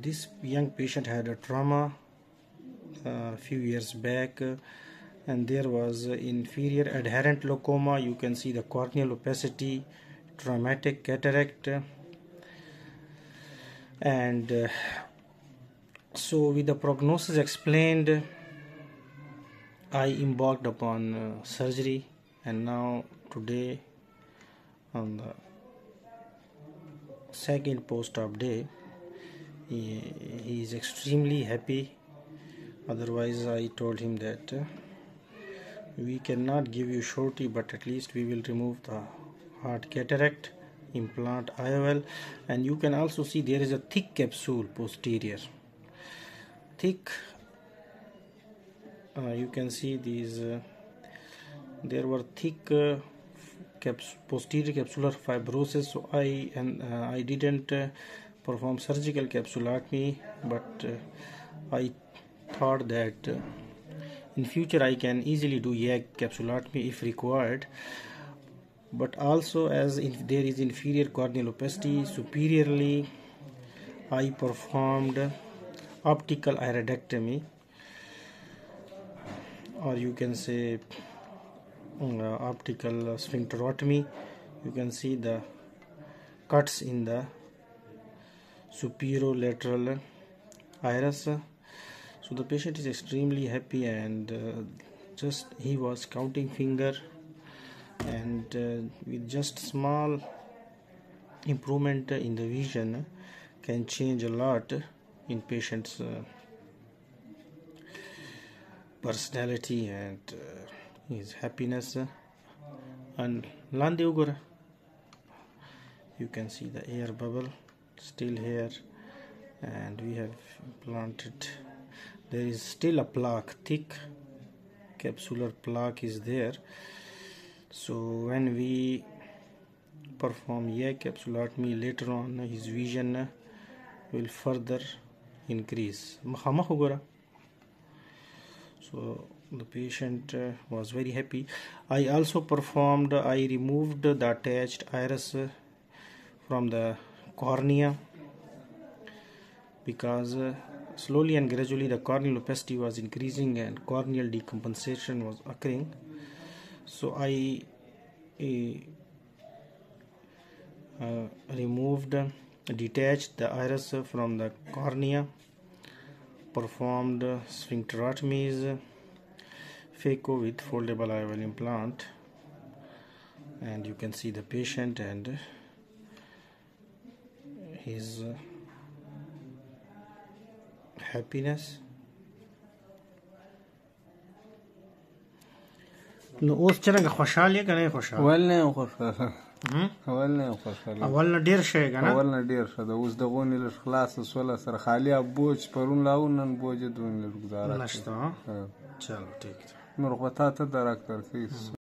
this young patient had a trauma uh, a few years back uh, and there was inferior adherent leucoma. You can see the corneal opacity traumatic cataract. And uh, so with the prognosis explained i embarked upon uh, surgery. And now today on the second post-op day he, he is extremely happy. Otherwise i told him that uh, we cannot give you shorty but at least we will remove the hard cataract implant IOL and you can also see there is a thick capsule posterior. Thick uh, you can see these uh, there were thick uh, caps posterior capsular fibrosis. So I and uh, I didn't uh, perform surgical capsulotomy but uh, I thought that uh, in future I can easily do YAG capsulotomy if required. But also as if there is inferior corneal opacity superiorly I performed optical iridectomy. Or you can say uh, optical sphincterotomy. You can see the cuts in the superolateral iris. So the patient is extremely happy and uh, just he was counting finger and uh, with just small improvement in the vision can change a lot in patients uh, personality and uh, his happiness. And Landeugura you can see the air bubble still here and we have implanted there is still a plaque thick capsular plaque is there. So when we perform YAG capsulotomy later on his vision will further increase. So the patient was very happy. I also performed i removed the attached iris from the cornea because uh, slowly and gradually the corneal opacity was increasing and corneal decompensation was occurring. So I uh, removed detached the iris from the cornea performed sphincterotomies phaco with foldable IOL implant and you can see the patient and his happiness. نو اوس څنګه خوشاله کنه خوشاله اول نه خوشاله اول نه خوشاله اول نه ډیر شي کنه اول نه ډیر شه د اوس د غونې له خلاص سوله سره خالی بوج پرون لاو نن بوج دون له گزاره نشته چلو ٹھیک نور غوتا ته ډاکټر سیس